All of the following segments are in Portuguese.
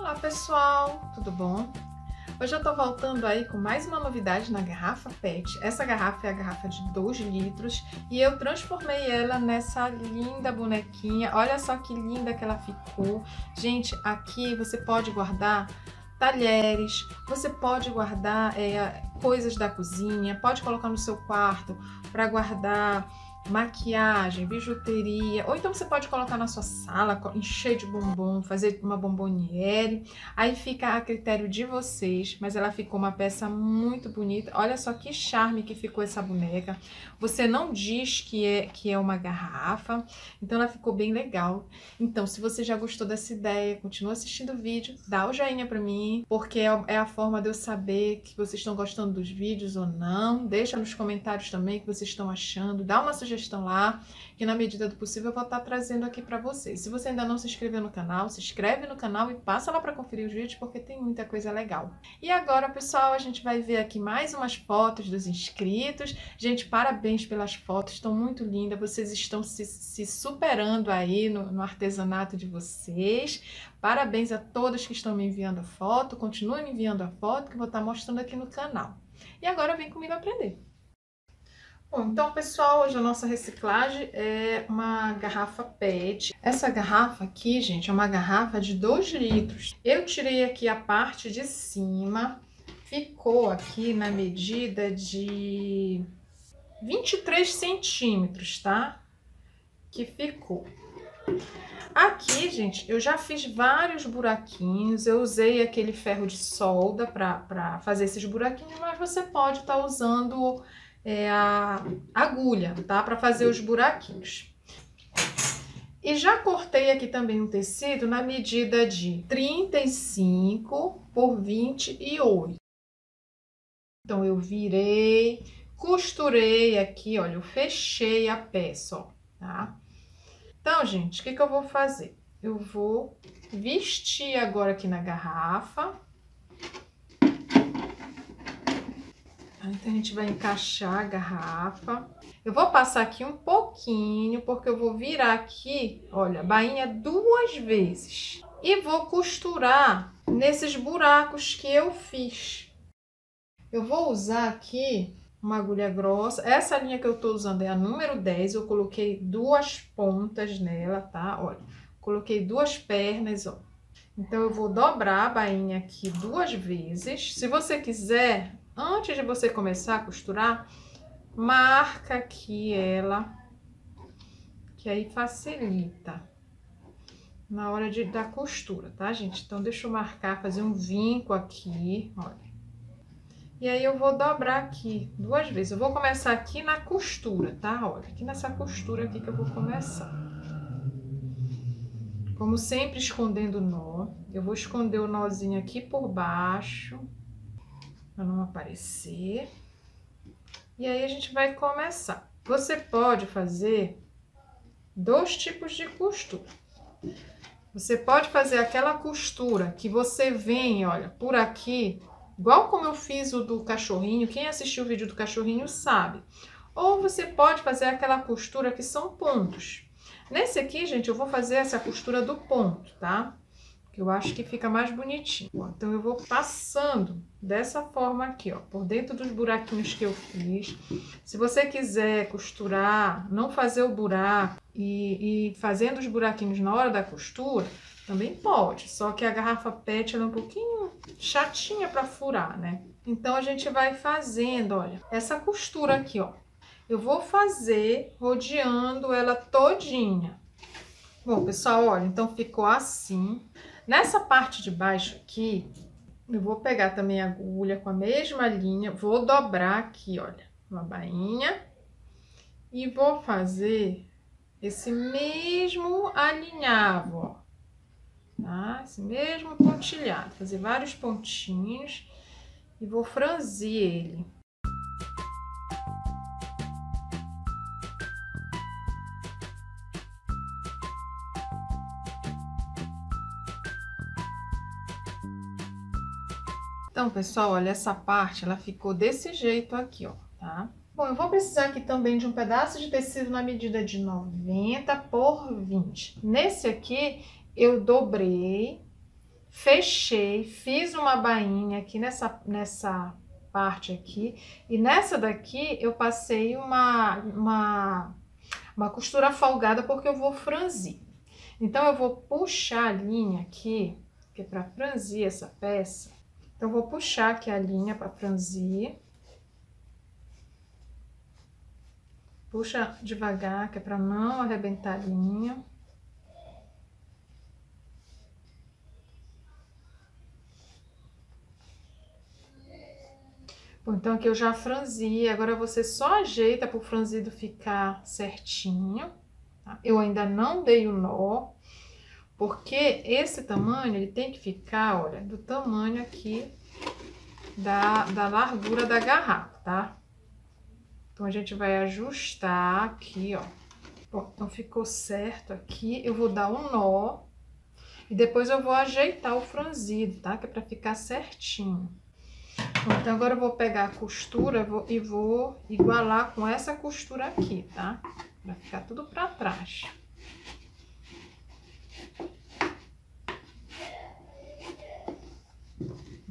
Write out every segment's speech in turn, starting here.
Olá pessoal, tudo bom? Hoje eu tô voltando aí com mais uma novidade na garrafa PET. Essa garrafa é a garrafa de 2 litros e eu transformei ela nessa linda bonequinha. Olha só que linda que ela ficou. Gente, aqui você pode guardar talheres, você pode guardar é, coisas da cozinha, pode colocar no seu quarto para guardar maquiagem, bijuteria, ou então você pode colocar na sua sala, encher de bombom, fazer uma bomboniere, aí fica a critério de vocês, mas ela ficou uma peça muito bonita, olha só que charme que ficou essa boneca, você não diz que é, que é uma garrafa, então ela ficou bem legal, então se você já gostou dessa ideia, continua assistindo o vídeo, dá o joinha pra mim, porque é, é a forma de eu saber que vocês estão gostando dos vídeos ou não, deixa nos comentários também o que vocês estão achando, dá uma sugestão sugestão lá, que na medida do possível eu vou estar trazendo aqui para vocês. Se você ainda não se inscreveu no canal, se inscreve no canal e passa lá para conferir os vídeos, porque tem muita coisa legal. E agora, pessoal, a gente vai ver aqui mais umas fotos dos inscritos. Gente, parabéns pelas fotos, estão muito lindas, vocês estão se, se superando aí no, no artesanato de vocês. Parabéns a todos que estão me enviando foto, continuem me enviando a foto que eu vou estar mostrando aqui no canal. E agora vem comigo aprender. Bom, então, pessoal, hoje a nossa reciclagem é uma garrafa PET. Essa garrafa aqui, gente, é uma garrafa de 2 litros. Eu tirei aqui a parte de cima, ficou aqui na medida de 23 centímetros, tá? Que ficou. Aqui, gente, eu já fiz vários buraquinhos, eu usei aquele ferro de solda para fazer esses buraquinhos, mas você pode estar tá usando é, a agulha, tá? Para fazer os buraquinhos. E já cortei aqui também um tecido na medida de 35 por 28. Então, eu virei, costurei aqui, olha, eu fechei a peça, ó, tá? Então, gente, o que que eu vou fazer? Eu vou vestir agora aqui na garrafa. Então, a gente vai encaixar a garrafa. Eu vou passar aqui um pouquinho, porque eu vou virar aqui, olha, a bainha duas vezes. E vou costurar nesses buracos que eu fiz. Eu vou usar aqui uma agulha grossa. Essa linha que eu tô usando é a número 10. Eu coloquei duas pontas nela, tá? Olha, coloquei duas pernas, ó. Então, eu vou dobrar a bainha aqui duas vezes. Se você quiser, Antes de você começar a costurar, marca aqui ela, que aí facilita na hora de, da costura, tá, gente? Então, deixa eu marcar, fazer um vinco aqui, olha. E aí, eu vou dobrar aqui duas vezes. Eu vou começar aqui na costura, tá? Olha, aqui nessa costura aqui que eu vou começar. Como sempre, escondendo o nó. Eu vou esconder o nozinho aqui por baixo para não aparecer. E aí a gente vai começar. Você pode fazer dois tipos de costura. Você pode fazer aquela costura que você vem, olha, por aqui, igual como eu fiz o do cachorrinho, quem assistiu o vídeo do cachorrinho sabe. Ou você pode fazer aquela costura que são pontos. Nesse aqui, gente, eu vou fazer essa costura do ponto, tá? Que eu acho que fica mais bonitinho. Então, eu vou passando dessa forma aqui, ó, por dentro dos buraquinhos que eu fiz. Se você quiser costurar, não fazer o buraco e, e fazendo os buraquinhos na hora da costura, também pode. Só que a garrafa PET é um pouquinho chatinha para furar, né? Então, a gente vai fazendo, olha, essa costura aqui, ó. Eu vou fazer rodeando ela todinha. Bom, pessoal, olha, então ficou assim. Nessa parte de baixo aqui, eu vou pegar também a agulha com a mesma linha, vou dobrar aqui, olha, uma bainha. E vou fazer esse mesmo alinhavo, ó. Tá? Esse mesmo pontilhado, fazer vários pontinhos e vou franzir ele. Então, pessoal, olha, essa parte, ela ficou desse jeito aqui, ó, tá? Bom, eu vou precisar aqui também de um pedaço de tecido na medida de 90 por 20. Nesse aqui, eu dobrei fechei, fiz uma bainha aqui nessa, nessa parte aqui, e nessa daqui eu passei uma, uma, uma costura folgada porque eu vou franzir. Então, eu vou puxar a linha aqui, que é para franzir essa peça. Então, vou puxar aqui a linha para franzir. Puxa devagar, que é para não arrebentar a linha. Bom, então aqui eu já franzi, agora você só ajeita para o franzido ficar certinho. Tá? Eu ainda não dei o nó, porque esse tamanho, ele tem que ficar, olha, do tamanho aqui da, da largura da garrafa, tá? Então, a gente vai ajustar aqui, ó. Bom, então ficou certo aqui, eu vou dar um nó e depois eu vou ajeitar o franzido, tá? Que é pra ficar certinho. Então, agora eu vou pegar a costura vou, e vou igualar com essa costura aqui, tá? Vai ficar tudo pra trás.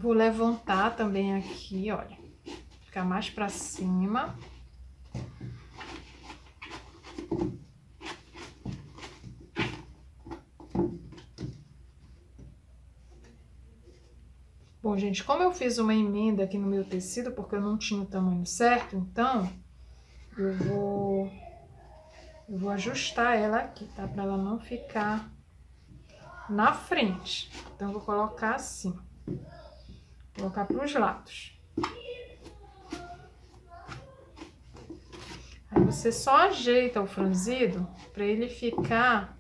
Vou levantar também aqui, olha. Ficar mais pra cima. Bom, gente, como eu fiz uma emenda aqui no meu tecido, porque eu não tinha o tamanho certo, então eu vou, eu vou ajustar ela aqui, tá? Pra ela não ficar na frente. Então, eu vou colocar assim, colocar pros lados. Aí, você só ajeita o franzido pra ele ficar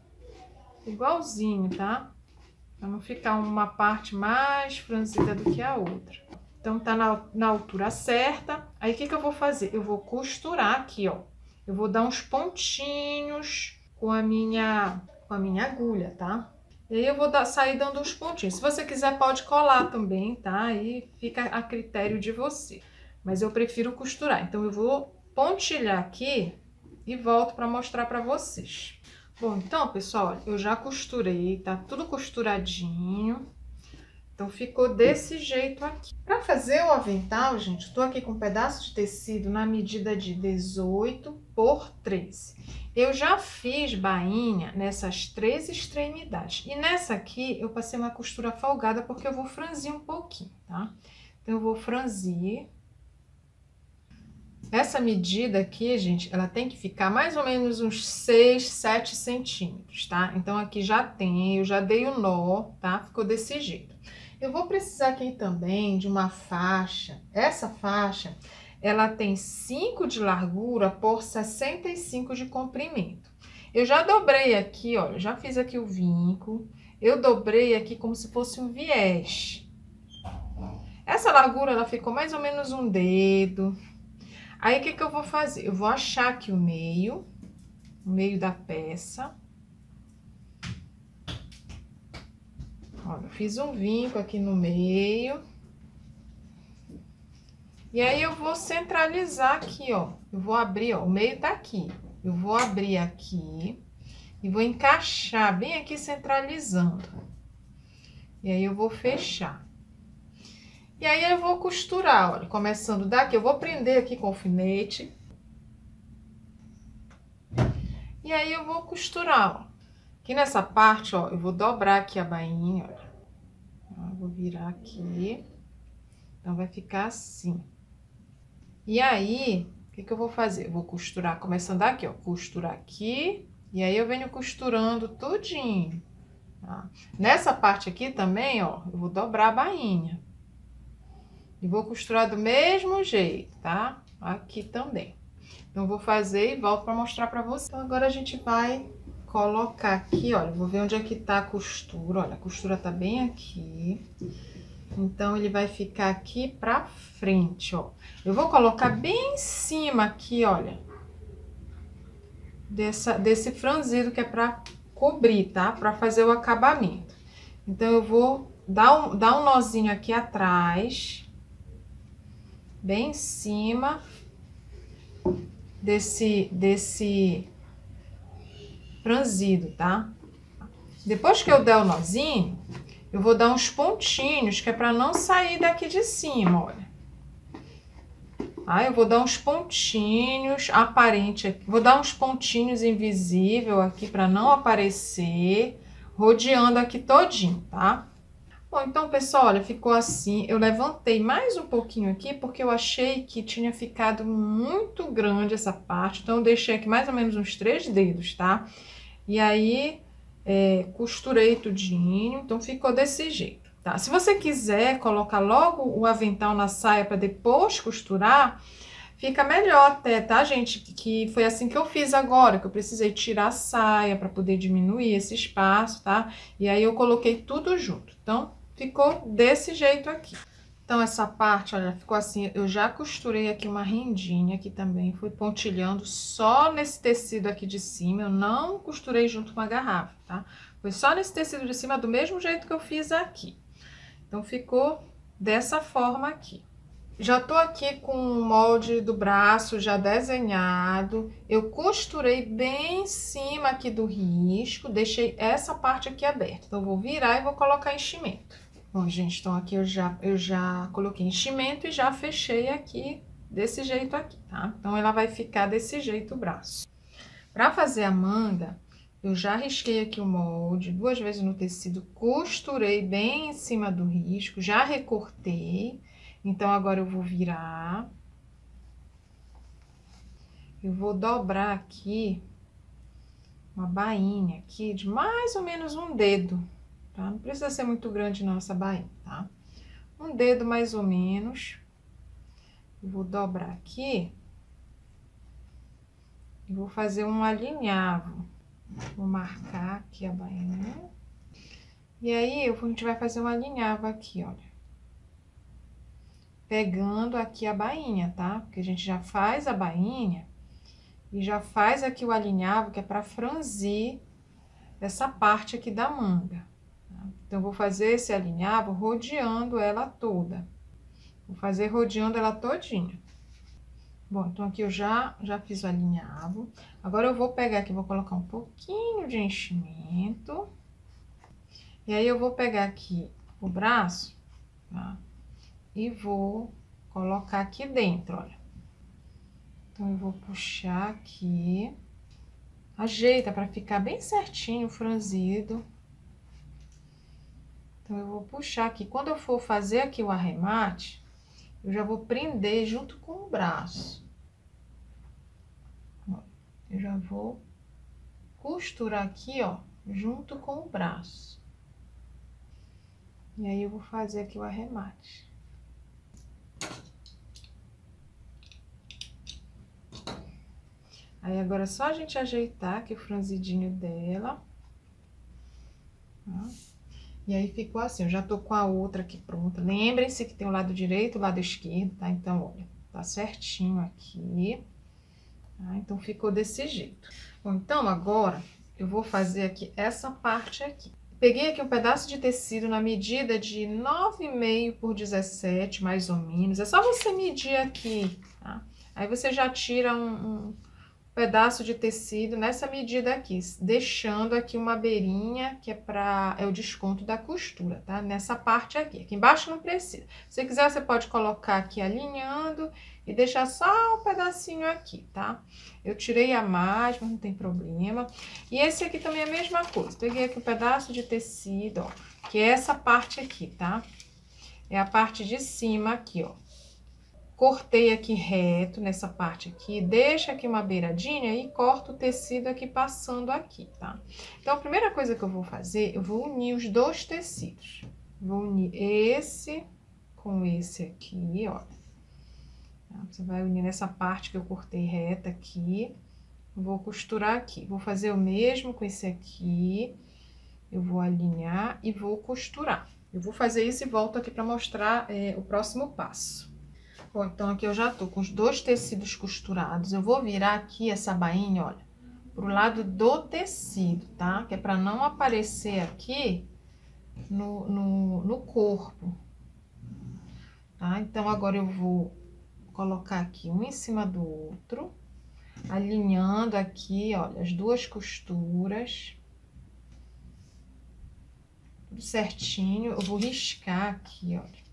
igualzinho, tá? Pra não ficar uma parte mais franzida do que a outra. Então, tá na, na altura certa. Aí, o que que eu vou fazer? Eu vou costurar aqui, ó. Eu vou dar uns pontinhos com a minha, com a minha agulha, tá? E aí, eu vou dar, sair dando uns pontinhos. Se você quiser, pode colar também, tá? Aí fica a critério de você. Mas eu prefiro costurar. Então, eu vou pontilhar aqui e volto para mostrar para vocês. Bom, então, pessoal, eu já costurei, tá tudo costuradinho. Então, ficou desse jeito aqui. Pra fazer o avental, gente, tô aqui com um pedaço de tecido na medida de 18 por 13. Eu já fiz bainha nessas três extremidades. E nessa aqui, eu passei uma costura folgada porque eu vou franzir um pouquinho, tá? Então, eu vou franzir essa medida aqui, gente, ela tem que ficar mais ou menos uns 6, 7 centímetros, tá? Então, aqui já tem, eu já dei o nó, tá? Ficou desse jeito. Eu vou precisar aqui também de uma faixa. Essa faixa, ela tem 5 de largura por 65 de comprimento. Eu já dobrei aqui, ó, já fiz aqui o vinco. Eu dobrei aqui como se fosse um viés. Essa largura, ela ficou mais ou menos um dedo, Aí, o que que eu vou fazer? Eu vou achar aqui o meio, o meio da peça. Olha, fiz um vinco aqui no meio. E aí, eu vou centralizar aqui, ó. Eu vou abrir, ó, o meio tá aqui. Eu vou abrir aqui e vou encaixar bem aqui centralizando. E aí, eu vou fechar. E aí, eu vou costurar, olha, começando daqui, eu vou prender aqui com alfinete. E aí, eu vou costurar, ó. Aqui nessa parte, ó, eu vou dobrar aqui a bainha, olha. Vou virar aqui. Então, vai ficar assim. E aí, o que que eu vou fazer? Eu vou costurar, começando aqui, ó, costurar aqui. E aí, eu venho costurando tudinho. Tá? Nessa parte aqui também, ó, eu vou dobrar a bainha. E vou costurar do mesmo jeito, tá? Aqui também. Então, vou fazer e volto para mostrar para você. Então, agora a gente vai colocar aqui, olha, vou ver onde é que tá a costura. Olha, a costura tá bem aqui. Então, ele vai ficar aqui pra frente, ó. Eu vou colocar bem em cima aqui, olha. Dessa, desse franzido que é pra cobrir, tá? Pra fazer o acabamento. Então, eu vou dar um, dar um nozinho aqui atrás bem em cima desse, desse franzido, tá? Depois que eu der o nozinho, eu vou dar uns pontinhos, que é para não sair daqui de cima, olha. Aí eu vou dar uns pontinhos aparente aqui. Vou dar uns pontinhos invisível aqui para não aparecer, rodeando aqui todinho, tá? Bom, então, pessoal, olha, ficou assim. Eu levantei mais um pouquinho aqui, porque eu achei que tinha ficado muito grande essa parte. Então, eu deixei aqui mais ou menos uns três dedos, tá? E aí, é, costurei tudinho. Então, ficou desse jeito. Tá? Se você quiser colocar logo o avental na saia para depois costurar, fica melhor até, tá, gente? Que foi assim que eu fiz agora, que eu precisei tirar a saia para poder diminuir esse espaço, tá? E aí eu coloquei tudo junto. Então, ficou desse jeito aqui. Então, essa parte, olha, ficou assim, eu já costurei aqui uma rendinha aqui também, fui pontilhando só nesse tecido aqui de cima, eu não costurei junto com a garrafa, tá? Foi só nesse tecido de cima, do mesmo jeito que eu fiz aqui. Então, ficou dessa forma aqui. Já tô aqui com o molde do braço já desenhado. Eu costurei bem em cima aqui do risco, deixei essa parte aqui aberta. Então, vou virar e vou colocar enchimento. Bom, gente, então aqui eu já, eu já coloquei enchimento e já fechei aqui desse jeito aqui, tá? Então, ela vai ficar desse jeito o braço. Pra fazer a manga, eu já risquei aqui o molde duas vezes no tecido, costurei bem em cima do risco, já recortei. Então, agora eu vou virar. Eu vou dobrar aqui uma bainha aqui de mais ou menos um dedo, tá? Não precisa ser muito grande não essa bainha, tá? Um dedo mais ou menos. Eu vou dobrar aqui. E vou fazer um alinhavo. Vou marcar aqui a bainha. E aí, a gente vai fazer um alinhavo aqui, olha. Pegando aqui a bainha, tá? Porque a gente já faz a bainha e já faz aqui o alinhavo, que é para franzir essa parte aqui da manga. Então, vou fazer esse alinhavo rodeando ela toda. Vou fazer rodeando ela todinha. Bom, então aqui eu já, já fiz o alinhavo. Agora eu vou pegar aqui, vou colocar um pouquinho de enchimento. E aí eu vou pegar aqui o braço, tá? E vou colocar aqui dentro, olha. Então, eu vou puxar aqui. Ajeita para ficar bem certinho, franzido. Então, eu vou puxar aqui. Quando eu for fazer aqui o arremate, eu já vou prender junto com o braço. Eu já vou costurar aqui, ó, junto com o braço. E aí, eu vou fazer aqui o arremate. Aí, agora é só a gente ajeitar aqui o franzidinho dela. Tá? E aí, ficou assim, eu já tô com a outra aqui pronta. Lembrem-se que tem o lado direito e o lado esquerdo, tá? Então, olha, tá certinho aqui. Tá? Então, ficou desse jeito. Bom, então, agora, eu vou fazer aqui essa parte aqui. Peguei aqui um pedaço de tecido na medida de 9,5 por 17, mais ou menos. É só você medir aqui, tá? Aí, você já tira um, um pedaço de tecido nessa medida aqui, deixando aqui uma beirinha, que é para é o desconto da costura, tá? Nessa parte aqui. Aqui embaixo não precisa. Se quiser, você pode colocar aqui alinhando e deixar só um pedacinho aqui, tá? Eu tirei a mais, mas não tem problema. E esse aqui também é a mesma coisa. Peguei aqui um pedaço de tecido, ó, que é essa parte aqui, tá? É a parte de cima aqui, ó cortei aqui reto nessa parte aqui, deixa aqui uma beiradinha e corto o tecido aqui passando aqui, tá? Então, a primeira coisa que eu vou fazer, eu vou unir os dois tecidos. Vou unir esse com esse aqui, ó. Tá? Você vai unir nessa parte que eu cortei reta aqui, vou costurar aqui. Vou fazer o mesmo com esse aqui, eu vou alinhar e vou costurar. Eu vou fazer isso e volto aqui para mostrar é, o próximo passo. Bom, então aqui eu já tô com os dois tecidos costurados. Eu vou virar aqui essa bainha, olha, pro lado do tecido, tá? Que é pra não aparecer aqui no, no, no corpo. Tá? Então, agora eu vou colocar aqui um em cima do outro, alinhando aqui, olha, as duas costuras. tudo certinho. Eu vou riscar aqui, olha.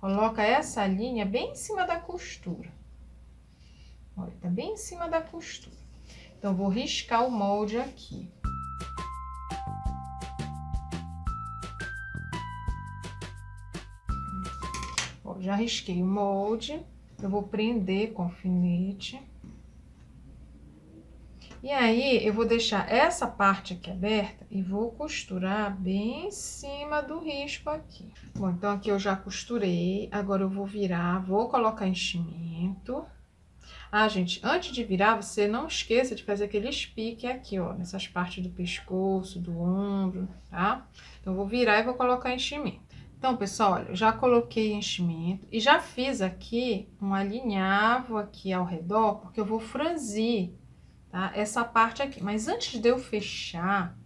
Coloca essa linha bem em cima da costura. Olha, tá bem em cima da costura. Então, vou riscar o molde aqui. Ó, já risquei o molde. Eu vou prender com alfinete. E aí, eu vou deixar essa parte aqui aberta e vou costurar bem em cima do risco aqui. Bom, então aqui eu já costurei, agora eu vou virar, vou colocar enchimento. Ah, gente, antes de virar, você não esqueça de fazer aquele pique aqui, ó, nessas partes do pescoço, do ombro, tá? Então, eu vou virar e vou colocar enchimento. Então, pessoal, olha, já coloquei enchimento e já fiz aqui um alinhavo aqui ao redor, porque eu vou franzir tá? Essa parte aqui. Mas antes de eu fechar,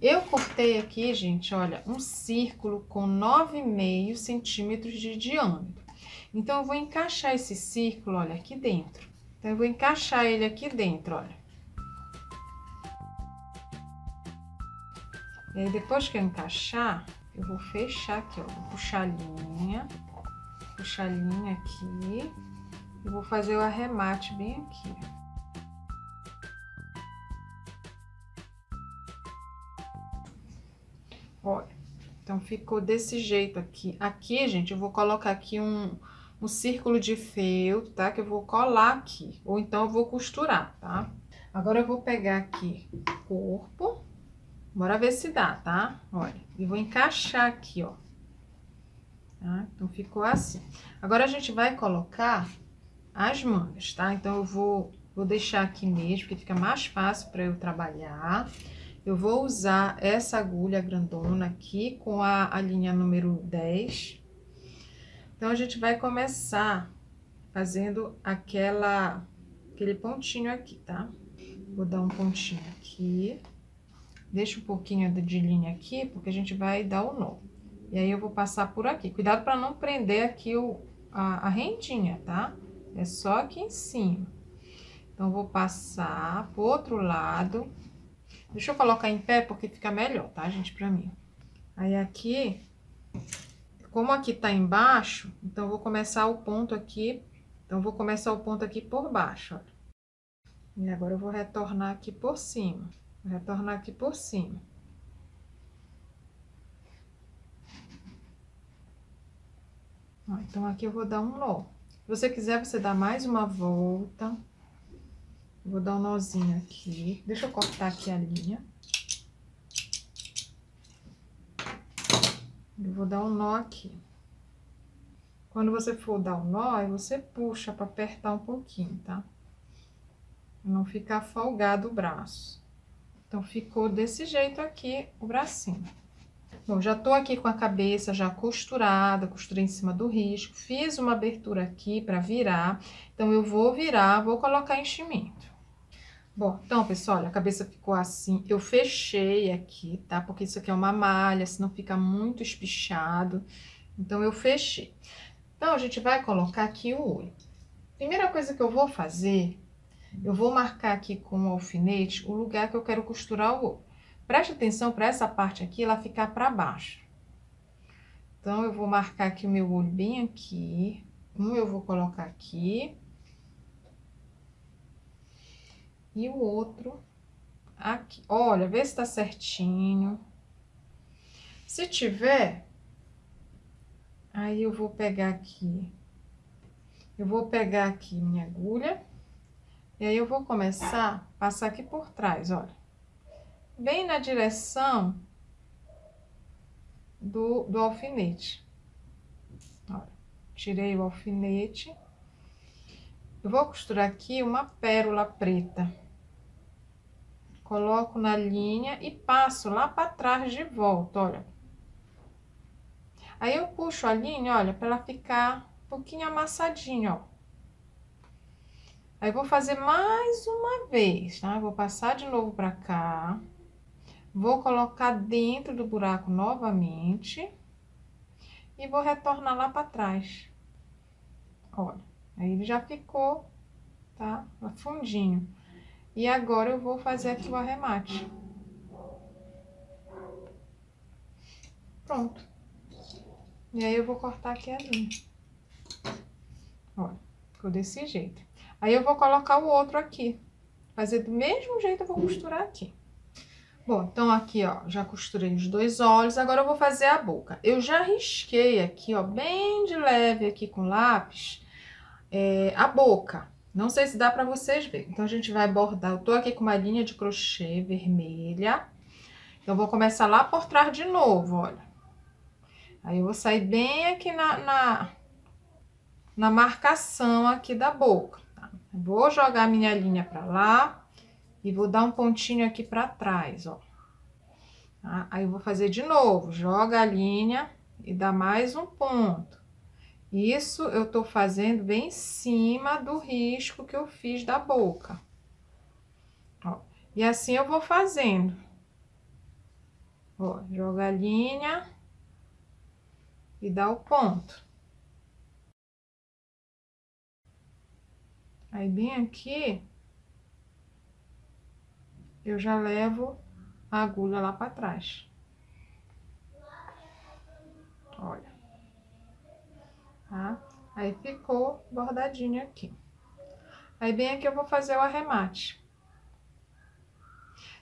eu cortei aqui, gente, olha, um círculo com 9,5 centímetros de diâmetro. Então, eu vou encaixar esse círculo, olha, aqui dentro. Então, eu vou encaixar ele aqui dentro, olha. E aí, depois que eu encaixar, eu vou fechar aqui, ó. Vou puxar a linha, puxar a linha aqui. E vou fazer o arremate bem aqui, ó. Olha, então ficou desse jeito aqui. Aqui, gente, eu vou colocar aqui um, um círculo de feltro, tá? Que eu vou colar aqui, ou então eu vou costurar, tá? Agora eu vou pegar aqui o corpo, bora ver se dá, tá? Olha, e vou encaixar aqui, ó. Tá? Então, ficou assim. Agora, a gente vai colocar as mangas, tá? Então, eu vou, vou deixar aqui mesmo, porque fica mais fácil para eu trabalhar. Eu vou usar essa agulha grandona aqui com a, a linha número 10. Então, a gente vai começar fazendo aquela, aquele pontinho aqui, tá? Vou dar um pontinho aqui. Deixa um pouquinho de linha aqui, porque a gente vai dar o nó. E aí, eu vou passar por aqui. Cuidado para não prender aqui o, a, a rendinha, tá? É só aqui em cima. Então, vou passar pro outro lado Deixa eu colocar em pé porque fica melhor, tá, gente, pra mim. Aí aqui, como aqui tá embaixo, então vou começar o ponto aqui, então vou começar o ponto aqui por baixo, olha. E agora eu vou retornar aqui por cima, vou retornar aqui por cima. Ó, então aqui eu vou dar um nó. Se você quiser, você dá mais uma volta. Vou dar um nozinho aqui. Deixa eu cortar aqui a linha. Eu vou dar um nó aqui. Quando você for dar um nó, você puxa para apertar um pouquinho, tá? Pra não ficar folgado o braço. Então, ficou desse jeito aqui o bracinho. Bom, já tô aqui com a cabeça já costurada, costurei em cima do risco, fiz uma abertura aqui para virar. Então, eu vou virar, vou colocar enchimento. Bom, então, pessoal, olha, a cabeça ficou assim. Eu fechei aqui, tá? Porque isso aqui é uma malha, senão fica muito espichado. Então, eu fechei. Então, a gente vai colocar aqui o olho. Primeira coisa que eu vou fazer, eu vou marcar aqui com o alfinete o lugar que eu quero costurar o olho. Preste atenção para essa parte aqui, ela ficar para baixo. Então, eu vou marcar aqui o meu olho bem aqui. Um eu vou colocar aqui e o outro aqui. Olha, vê se tá certinho. Se tiver, aí eu vou pegar aqui. Eu vou pegar aqui minha agulha. E aí, eu vou começar a passar aqui por trás, olha. Bem na direção do, do alfinete. Olha, tirei o alfinete. Eu vou costurar aqui uma pérola preta coloco na linha e passo lá para trás de volta, olha. Aí eu puxo a linha, olha, para ela ficar um pouquinho amassadinha, ó. Aí vou fazer mais uma vez, tá? Vou passar de novo para cá. Vou colocar dentro do buraco novamente. E vou retornar lá para trás. Olha, aí ele já ficou, tá? Fundinho. E agora eu vou fazer aqui o arremate. pronto. E aí eu vou cortar aqui a linha. Olha, ficou desse jeito. Aí eu vou colocar o outro aqui. Fazer do mesmo jeito eu vou costurar aqui. Bom, então aqui, ó, já costurei os dois olhos, agora eu vou fazer a boca. Eu já risquei aqui, ó, bem de leve aqui com lápis, é, a boca. Não sei se dá pra vocês verem. Então, a gente vai bordar. Eu tô aqui com uma linha de crochê vermelha. Então, eu vou começar lá por trás de novo, olha. Aí, eu vou sair bem aqui na, na, na marcação aqui da boca, tá? Vou jogar minha linha pra lá e vou dar um pontinho aqui pra trás, ó. Tá? Aí, eu vou fazer de novo. Joga a linha e dá mais um ponto. Isso eu tô fazendo bem em cima do risco que eu fiz da boca. Ó, e assim eu vou fazendo. Ó, joga a linha e dá o ponto. Aí, bem aqui, eu já levo a agulha lá para trás. Olha tá? Aí ficou bordadinho aqui. Aí, bem aqui eu vou fazer o arremate.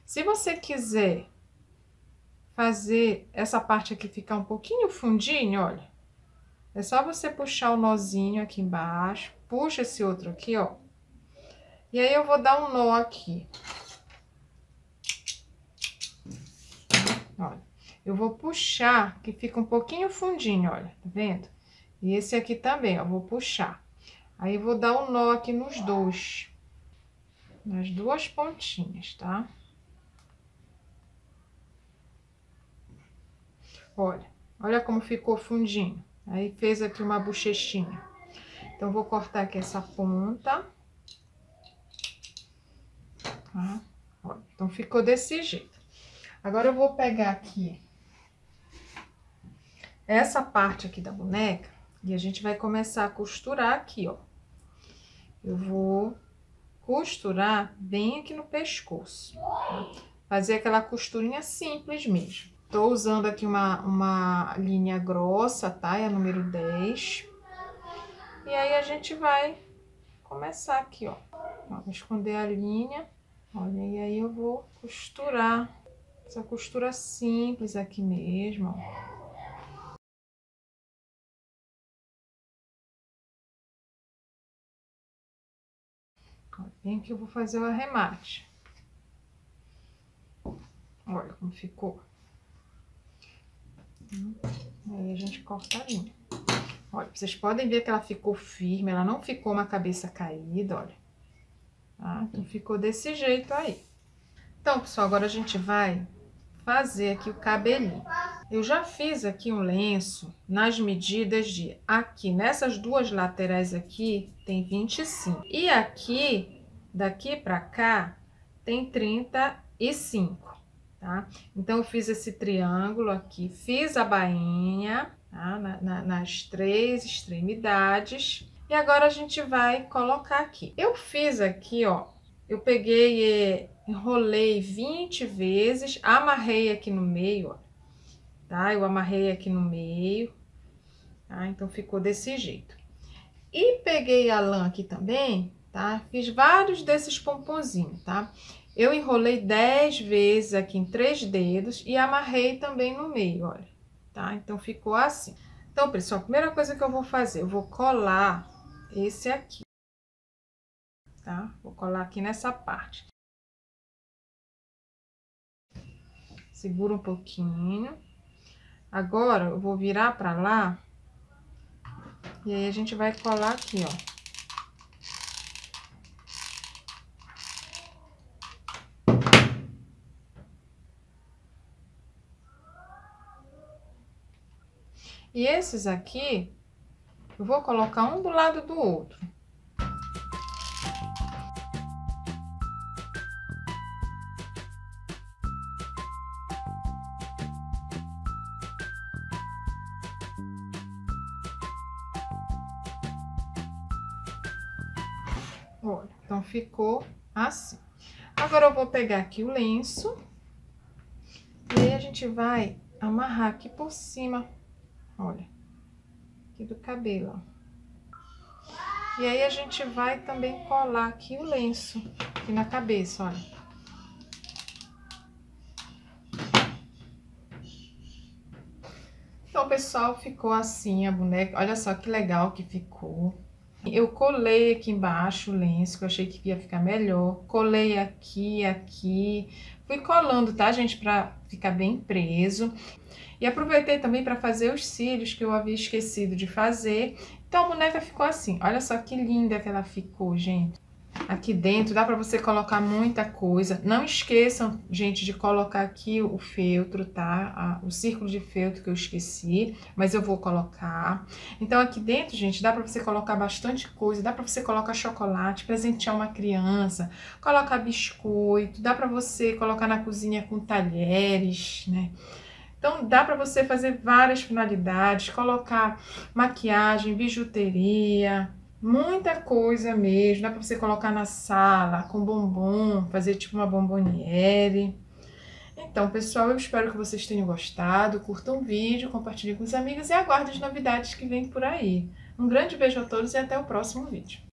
Se você quiser fazer essa parte aqui ficar um pouquinho fundinho, olha. É só você puxar o nozinho aqui embaixo, puxa esse outro aqui, ó. E aí, eu vou dar um nó aqui. Olha, eu vou puxar, que fica um pouquinho fundinho, olha, tá vendo? E esse aqui também, ó, vou puxar. Aí, vou dar um nó aqui nos dois. Nas duas pontinhas, tá? Olha, olha como ficou fundinho. Aí, fez aqui uma bochechinha. Então, vou cortar aqui essa ponta. Tá? Então, ficou desse jeito. Agora, eu vou pegar aqui essa parte aqui da boneca e a gente vai começar a costurar aqui, ó. Eu vou costurar bem aqui no pescoço. Tá? Fazer aquela costurinha simples mesmo. Tô usando aqui uma, uma linha grossa, tá? É a número 10. E aí, a gente vai começar aqui, ó. ó vou esconder a linha. Olha, e aí eu vou costurar. Essa costura simples aqui mesmo, ó. Vem que eu vou fazer o arremate. Olha como ficou. Aí a gente corta a linha. Olha, vocês podem ver que ela ficou firme, ela não ficou uma cabeça caída, olha. Tá? Então, ficou desse jeito aí. Então, pessoal, agora a gente vai fazer aqui o cabelinho. Eu já fiz aqui um lenço nas medidas de aqui, nessas duas laterais aqui, tem 25. E aqui daqui para cá tem 35, tá? Então, eu fiz esse triângulo aqui, fiz a bainha, tá? Na, na, nas três extremidades. E agora a gente vai colocar aqui. Eu fiz aqui, ó, eu peguei, e enrolei 20 vezes, amarrei aqui no meio, ó, tá? Eu amarrei aqui no meio, tá? Então, ficou desse jeito. E peguei a lã aqui também, tá? Fiz vários desses pomponzinhos, tá? Eu enrolei 10 vezes aqui em três dedos e amarrei também no meio, olha, tá? Então, ficou assim. Então, pessoal, a primeira coisa que eu vou fazer, eu vou colar esse aqui, tá? Vou colar aqui nessa parte. Segura um pouquinho. Agora, eu vou virar pra lá. E aí, a gente vai colar aqui, ó. E esses aqui, eu vou colocar um do lado do outro. Olha, então ficou assim. Agora eu vou pegar aqui o lenço e aí a gente vai amarrar aqui por cima, olha, aqui do cabelo, ó. E aí, a gente vai também colar aqui o lenço, aqui na cabeça, olha. Então, pessoal, ficou assim a boneca. Olha só que legal que ficou. Eu colei aqui embaixo o lenço, que eu achei que ia ficar melhor. Colei aqui, aqui. Fui colando, tá, gente? Pra ficar bem preso. E aproveitei também para fazer os cílios, que eu havia esquecido de fazer. Então, a boneca ficou assim. Olha só que linda que ela ficou, gente. Aqui dentro dá para você colocar muita coisa. Não esqueçam, gente, de colocar aqui o feltro, tá? o círculo de feltro que eu esqueci, mas eu vou colocar. Então, aqui dentro, gente, dá para você colocar bastante coisa. Dá para você colocar chocolate, presentear uma criança, colocar biscoito. Dá para você colocar na cozinha com talheres, né? Então, dá para você fazer várias finalidades, colocar maquiagem, bijuteria, muita coisa mesmo. Dá para você colocar na sala com bombom, fazer tipo uma bomboniere. Então, pessoal, eu espero que vocês tenham gostado. Curtam o vídeo, compartilhem com os amigos e aguardem as novidades que vêm por aí. Um grande beijo a todos e até o próximo vídeo.